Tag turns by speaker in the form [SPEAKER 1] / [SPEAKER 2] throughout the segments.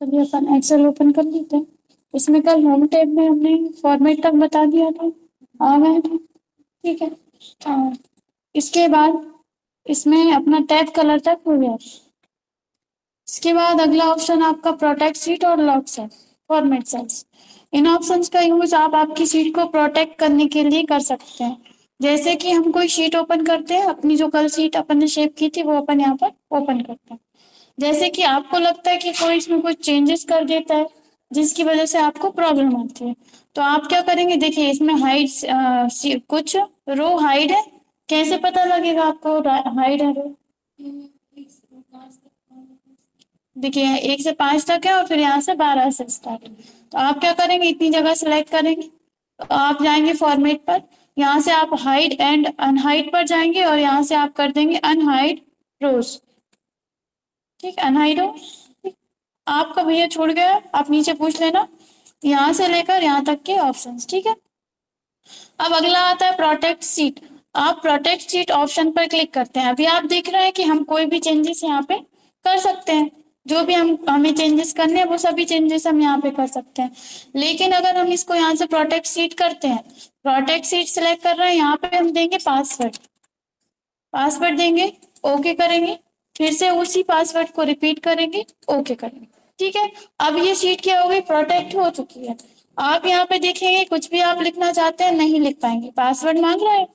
[SPEAKER 1] चलिए अपन Excel open कर लेते हैं। इसमें कल होम टैब में हमने फॉर्मेट तक बता दिया था। आ गए थे। ठीक है। इसके बाद इसमें अपना टैब कलर तक हो गया। इसके बाद अगला ऑप्शन आपका प्रोटेक्ट सीट और लॉक सेल फॉर्मेट सेल्स इन ऑप्शंस का यूज़ आप आपकी सीट को प्रोटेक्ट करने के लिए कर सकते हैं। जैसे कि हम कोई शीट ओपन करते हैं, अपनी जो कल सीट अपन ने शेप की थी, वो अपन यहाँ पर ओपन करते हैं। जैसे कि आपको लगता है कि कोई इसमें कुछ चेंजेस कर देता है, जिसकी वजह से आपको प्रॉब्लम आती है। तो आप क्या करेंगे? देखिए, इसमें हाइट कुछ रो हाइड है। कैसे पता लगेगा आपको हाइड है रो देखिए, एक से पाँच तक है और फिर यहाँ से बारह से स्टार्ट तो आप क्या करेंगे? इतनी जगह सेलेक्ट करेंगे। तो आप जाएँगे फॉर्मेट पर। यहाँ से आप हाइड एंड अनहाइड पर जाएँगे और यहाँ से आप कर देंगे अनहाइड रोज ठीक अनहाइड हो आपका भैया छोड़ गया, आप नीचे पूछ लेना। यहाँ से लेकर यहाँ तक के ऑप्शन ठीक है? अब अगला आता है प्रोटेक्ट सीट आप प्रोटेक्ट सीट ऑप्शन पर क्लिक करते हैं। अभी आप देख रहे हैं कि हम कोई भी चेंजेस यहाँ पे कर सकते हैं। जो भी हम, हमें चेंजेस करने हैं, वो सभी चेंजेस हम यहाँ पे कर सकते हैं। लेकिन अगर हम इसको यहाँ से प्रोटेक्ट सीट करते हैं प्रोटेक्ट सीट सिलेक्ट कर रहे हैं, यहाँ पे हम देंगे पासवर्ड पासवर्ड देंगे ओके करेंगे। फिर से उसी पासवर्ड को रिपीट करेंगे ओके करेंगे। ठीक है? अब ये सीट क्या हो गई? प्रोटेक्ट हो चुकी है। आप यहाँ पे देखेंगे, कुछ भी आप लिखना चाहते हैं, नहीं लिख पाएँगे। पासवर्ड मांग रहा है?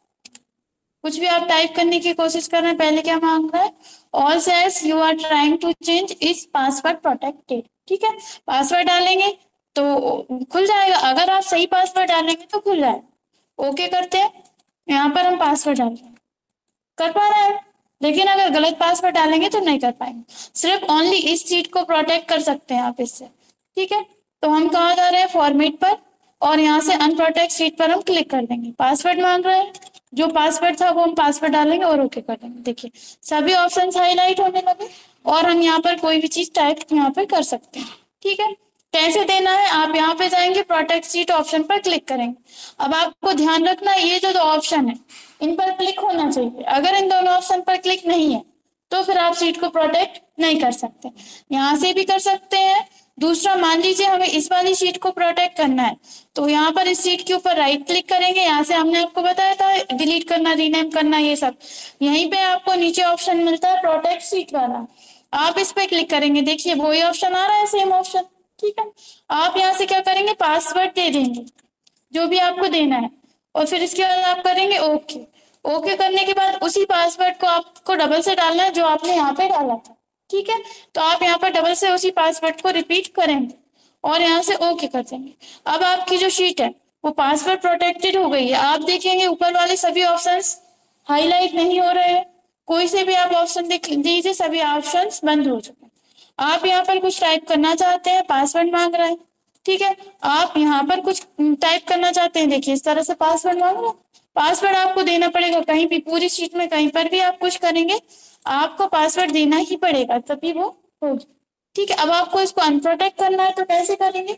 [SPEAKER 1] कुछ भी आप टाइप करने की कोशिश कर रहे हैं, पहले क्या मांग रहा है? All cells you are trying to change is password protected ठीक है? पासवर्ड डालेंगे तो खुल जाएगा। अगर आप सही पासवर्ड डालेंगे तो खुल जाएगा। ओके करते हैं। यहाँ पर हम पासवर्ड डाल रहे हैं कर पा रहे हैं? लेकिन अगर गलत पासवर्ड डालेंगे तो नहीं कर पाएँगे। सिर्फ़ ओनली इस सीट को प्रोटेक्ट कर सकते हैं आप इससे। ठीक है? तो हम कहा जा रहे हैं? फॉर्मेट पर। और यहाँ से अनप्रोटेक्ट सीट पर हम क्लिक कर देंगे। पासवर्ड मांग रहे हैं। जो पासवर्ड था वो हम पासवर्ड डालेंगे और ओके कर देंगे। देखिए, सभी ऑप्शन हाईलाइट होने लगे। और हम यहाँ पर कोई भी चीज़ टाइप यहाँ पे कर सकते हैं। ठीक है? कैसे देना है, आप यहाँ पे जाएँगे प्रोटेक्ट सीट ऑप्शन पर क्लिक करेंगे। अब आपको ध्यान रखना, ये जो दो ऑप्शन है, इन पर क्लिक होना चाहिए। अगर इन दोनों ऑप्शन पर क्लिक नहीं है तो फिर आप सीट को प्रोटेक्ट नहीं कर सकते। यहाँ से भी कर सकते हैं। दूसरा, मान लीजिए हमें इस वाली सीट को प्रोटेक्ट करना है तो यहाँ पर इस सीट के ऊपर राइट क्लिक करेंगे। यहाँ से हमने आपको बताया था डिलीट करना रीनेम करना, ये सब। यहीं पे आपको नीचे ऑप्शन मिलता है प्रोटेक्ट सीट वाला। आप इस पे क्लिक करेंगे। देखिए वही ऑप्शन आ रहा है सेम ऑप्शन ठीक है? आप यहाँ से क्या करेंगे? पासवर्ड दे देंगे। जो भी आपको देना है। और फिर इसके बाद आप करेंगे ओके ओके करने के बाद उसी पासवर्ड को आपको डबल से डालना है, जो आपने यहाँ पे डाला था। ठीक है? तो आप यहाँ पर डबल से उसी पासवर्ड को रिपीट करेंगे। और यहाँ से ओके कर देंगे। अब आपकी जो शीट है, वो पासवर्ड प्रोटेक्टेड हो गई है। आप देखेंगे ऊपर वाले सभी ऑप्शन हाईलाइट नहीं हो रहे हैं। कोई से भी आप ऑप्शन दीजिए, सभी ऑप्शन बंद हो चुके आप यहाँ पर कुछ टाइप करना चाहते हैं पासवर्ड मांग रहे हैं, ठीक है? आप यहाँ पर कुछ टाइप करना चाहते हैं, देखिए, इस तरह से पासवर्ड मांग रहे हैं। पासवर्ड आपको देना पड़ेगा, कहीं भी, पूरी शीट में, कहीं पर भी आप कुछ करेंगे, आपको पासवर्ड देना ही पड़ेगा, तभी वो होगी, ठीक है? अब आपको इसको अनप्रोटेक्ट करना है तो कैसे करेंगे?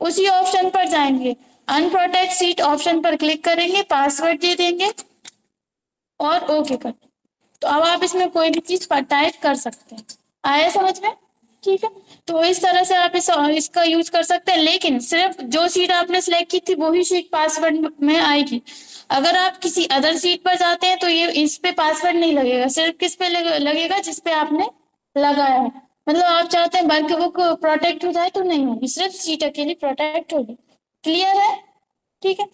[SPEAKER 1] उसी ऑप्शन पर जाएँगे अनप्रोटेक्ट सीट ऑप्शन पर क्लिक करेंगे पासवर्ड दे देंगे, और ओके कर तो अब आप इसमें कोई भी चीज़ टाइप कर सकते हैं। आया समझ में? ठीक है। तो इस तरह से आप इस इसका यूज़ कर सकते हैं, लेकिन सिर्फ़ जो सीट आपने सिलेक्ट की थी, वही सीट पासवर्ड में आएगी। अगर आप किसी अदर सीट पर जाते हैं तो ये इस पे पासवर्ड नहीं लगेगा। सिर्फ़ किस पे लगेगा? जिस पे आपने लगाया है। मतलब आप चाहते हैं बल्कि बुक प्रोटेक्ट हो जाए तो नहीं होगी। सिर्फ़ सीट अकेली प्रोटेक्ट होगी। क्लियर है? ठीक है।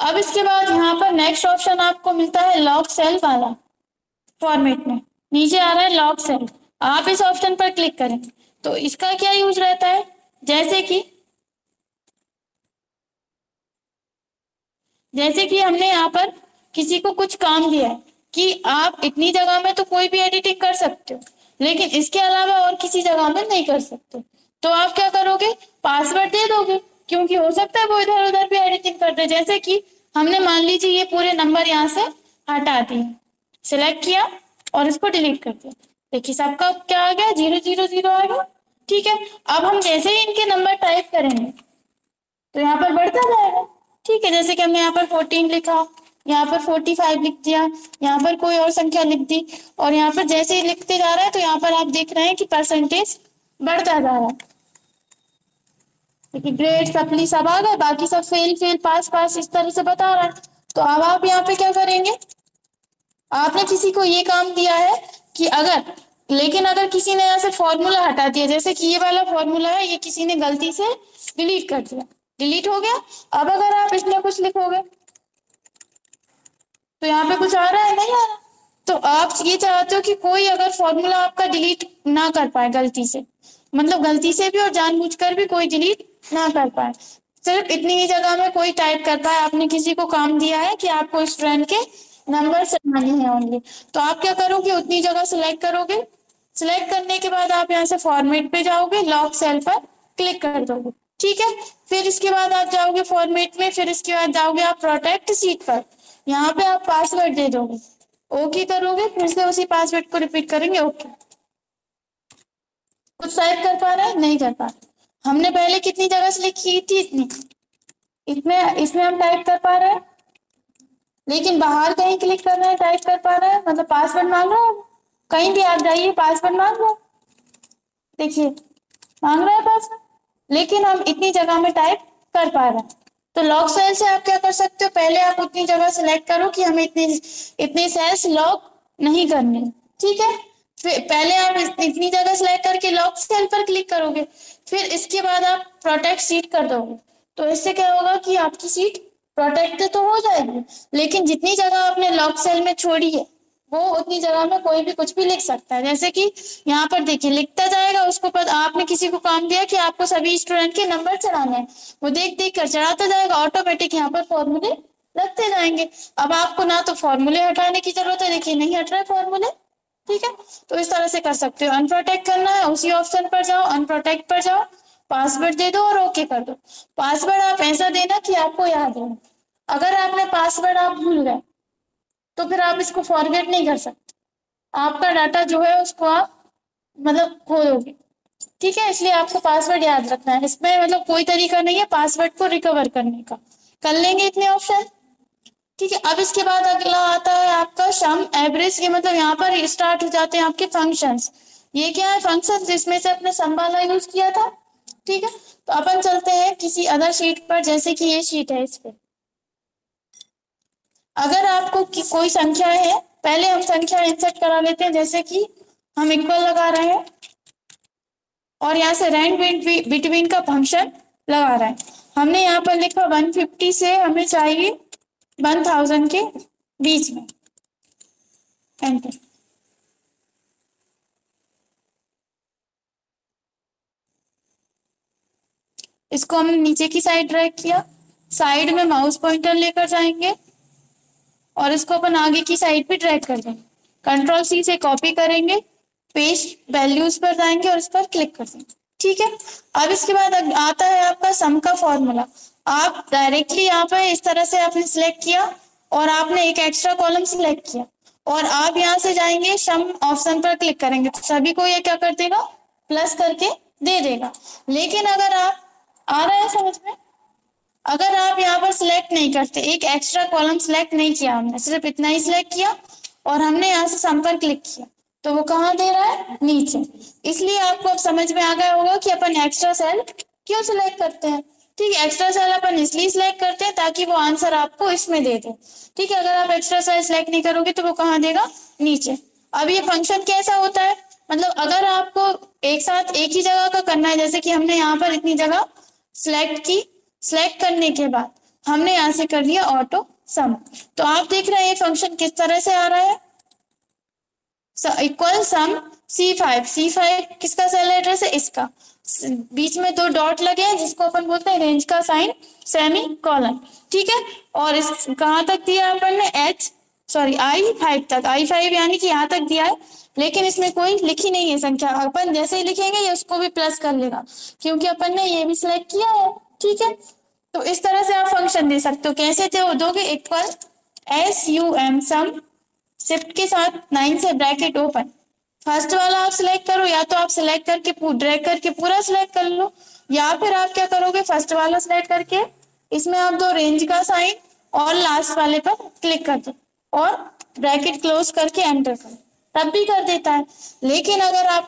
[SPEAKER 1] अब इसके बाद यहाँ पर नेक्स्ट ऑप्शन आपको मिलता है लॉक सेल वाला फॉर्मेट में। नीचे आ रहा है लॉक सेल आप इस ऑप्शन पर क्लिक करें। तो इसका क्या यूज़ रहता है? जैसे कि जैसे कि हमने यहाँ पर किसी को कुछ काम दिया है कि आप इतनी जगह में तो कोई भी एडिटिंग कर सकते हो, लेकिन इसके अलावा और किसी जगह में नहीं कर सकते। तो आप क्या करोगे? पासवर्ड दे दोगे, क्योंकि हो सकता है वो इधर उधर भी एडिटिंग कर दे। जैसे कि हमने मान लीजिए ये पूरे नंबर यहाँ से हटा दिए। सिलेक्ट किया और इसको डिलीट कर दिया। देखिए सबका क्या आ गया? ज़ीरो ज़ीरो ज़ीरो आ गया। ठीक है, अब हम जैसे ही इनके नंबर टाइप करेंगे तो यहाँ पर बढ़ता जाएगा। ठीक है, जैसे कि हमने यहाँ पर फोर्टीन लिखा, यहाँ पर फोर्टी फाइव लिख दिया, यहाँ पर कोई और संख्या लिख दी, और यहाँ पर जैसे ही लिखते जा रहा है तो यहाँ पर आप देख रहे हैं कि परसेंटेज बढ़ता जा रहा है। देखिए ग्रेड सप्ली सब आ गए बाकी सब फेल फेल पास पास इस तरह से बता रहा है। तो अब आप यहाँ पे क्या करेंगे? आपने किसी को ये काम दिया है कि अगर, लेकिन अगर किसी ने यहाँ से फॉर्मूला हटा दिया, जैसे कि ये वाला फॉर्मूला है, ये किसी ने गलती से डिलीट कर दिया। डिलीट हो गया। अब अगर आप इसमें कुछ लिखोगे तो यहाँ पे कुछ आ रहा है? नहीं आ रहा। तो आप ये चाहते हो कि कोई अगर फॉर्मूला आपका डिलीट ना कर पाए गलती से मतलब गलती से भी और जानबूझकर भी कोई डिलीट ना कर पाए। सिर्फ़ इतनी ही जगह में कोई टाइप कर पाए। आपने किसी को काम दिया है कि आपको स्टूडेंट के नंबर चढ़ाने हैं ओनली तो आप क्या करोगे? उतनी जगह सिलेक्ट करोगे। सिलेक्ट करने के बाद आप यहाँ से फॉर्मेट पे जाओगे लॉक सेल पर क्लिक कर दोगे। ठीक है? फिर इसके बाद आप जाओगे फॉर्मेट में, फिर इसके बाद जाओगे आप प्रोटेक्ट सीट पर। यहाँ पे आप पासवर्ड दे दोगे। ओके करोगे, फिर से उसी पासवर्ड को रिपीट करेंगे ओके कुछ टाइप कर पा रहे है? नहीं कर पा रहे। हमने पहले कितनी जगह से लिखी थी? इतनी। इसमें इसमें हम टाइप कर पा रहे हैं। लेकिन बाहर कहीं क्लिक कर रहे हैं टाइप कर पा रहे हैं मतलब पासवर्ड मांग रहा है कहीं भी आप जाइए पासवर्ड मांग लो देखिए, मांग रहा है पासवर्ड लेकिन हम इतनी जगह में टाइप कर पा रहे हैं। तो लॉक सेल से आप क्या कर सकते हो? पहले आप उतनी जगह सेलेक्ट करो कि हमें इतनी इतनी सेल्स लॉक नहीं करनी ठीक है? फिर पहले आप इतनी जगह सेलेक्ट करके लॉक सेल पर क्लिक करोगे। फिर इसके बाद आप प्रोटेक्ट सीट कर दोगे। तो इससे क्या होगा कि आपकी सीट प्रोटेक्ट तो हो जाएगी, लेकिन जितनी जगह आपने लॉक सेल में छोड़ी है, वो उतनी जगह में कोई भी कुछ भी लिख सकता है। जैसे कि यहाँ पर देखिए, लिखता जाएगा उसको, पर आपने किसी को काम दिया कि आपको सभी स्टूडेंट के नंबर चढ़ाने हैं। वो देख देख कर चढ़ाता जाएगा ऑटोमेटिक यहाँ पर फॉर्मूले लगते जाएँगे। अब आपको ना तो फॉर्मूले हटाने की ज़रूरत है, देखिए नहीं हट रहे फॉर्मूले ठीक है? तो इस तरह से कर सकते हो। अनप्रोटेक्ट करना है, उसी ऑप्शन पर जाओ अनप्रोटेक्ट पर जाओ। पासवर्ड दे दो और ओके कर दो। पासवर्ड आप ऐसा देना कि आपको याद हो अगर आपने पासवर्ड आप भूल गए तो फिर आप इसको फॉरगेट नहीं कर सकते। आपका डाटा जो है, उसको आप मतलब खो दोगे ठीक है? इसलिए आपको पासवर्ड याद रखना है। इसमें मतलब कोई तरीका नहीं है पासवर्ड को रिकवर करने का। कर लेंगे इतने ऑप्शन ठीक है? अब इसके बाद अगला आता है आपका सम एवरेज ये मतलब यहाँ पर स्टार्ट हो जाते हैं आपके फ़ंक्शंस ये क्या है? फ़ंक्शन जिसमें से अपने सम वाला यूज़ किया था? ठीक है? तो अपन चलते हैं किसी अदर शीट पर, जैसे कि ये शीट है इस पर अगर आपको कोई संख्या है, पहले हम संख्या इंसर्ट करा लेते हैं, जैसे कि हम इक्वल लगा रहे हैं, और यहाँ से रैंड बिटवीन का फ़ंक्शन लगा रहा है। हमने यहाँ पर लिखा 150 से हमें चाहिए 1000 के बीच में। एंटर इसको हमने नीचे की साइड ड्रैग किया। साइड में माउस पॉइंटर लेकर जाएँगे और इसको अपन आगे की साइड पे ड्रैग कर देंगे। कंट्रोल सी से कॉपी करेंगे पेस्ट वैल्यूज़ पर जाएँगे और इस पर क्लिक कर देंगे। ठीक है? अब इसके बाद आता है आपका सम का फॉर्मूला आप डायरेक्टली यहाँ पे इस तरह से आपने सिलेक्ट किया और आपने एक एक्स्ट्रा कॉलम सिलेक्ट किया। और आप यहाँ से जाएँगे सम ऑप्शन पर क्लिक करेंगे। तो सभी को ये क्या कर देगा? प्लस करके दे देगा। लेकिन अगर आप आ रहा है समझ में? अगर आप यहाँ पर सिलेक्ट नहीं करते, एक एक्स्ट्रा कॉलम सिलेक्ट नहीं किया हमने, सिर्फ़ इतना ही सिलेक्ट किया और हमने यहाँ से संपर्क क्लिक किया। तो वो कहाँ दे रहा है? नीचे। इसलिए आपको अब समझ में आ गया होगा कि अपन एक्स्ट्रा सेल क्यों सिलेक्ट करते हैं। ठीक है एक्स्ट्रा सेल अपन इसलिए सिलेक्ट करते हैं ताकि वो आंसर आपको इसमें दे दे। ठीक है, अगर आप एक्स्ट्रा सेल सिलेक्ट नहीं करोगे तो वो कहाँ देगा? नीचे। अब ये फ़ंक्शन कैसा होता है? मतलब अगर आपको एक साथ एक ही जगह का करना है, जैसे कि हमने यहाँ पर इतनी जगह सिलेक्ट की सिलेक्ट करने के बाद हमने यहाँ से कर लिया ऑटो सम तो आप देख रहे हैं ये फ़ंक्शन किस तरह से आ रहा है? Equal sum C five C five किसका सेल एड्रेस है? इसका. बीच में दो डॉट लगे हैं, जिसको अपन बोलते हैं रेंज का साइन सेमी कॉलन ठीक है? और इस, कहाँ तक दिया अपन ने? एच सॉरी आई फाइव तक। आई फाइव यानी कि यहाँ तक दिया है, लेकिन इसमें कोई लिखी नहीं है संख्या। अपन जैसे ही लिखेंगे, ये उसको भी प्लस कर लेगा। क्योंकि अपन ने ये भी सिलेक्ट किया है, ठीक है? तो इस तरह से आप फ़ंक्शन दे सकते हो। कैसे थे दोगे equal S U M sum shift के साथ नाइन से ब्रैकेट ओपन फ़र्स्ट वाला आप सिलेक्ट करो, या तो आप सिलेक्ट करके ड्रैग करके पूरा सिलेक्ट कर लो, या फिर आप क्या करोगे? फ़र्स्ट वाला सिलेक्ट करके इसमें आप दो रेंज का साइन और लास्ट वाले पर क्लिक कर दो। और ब्रैकेट क्लोज करके एंटर कर। तब भी कर देता है। लेकिन अगर आप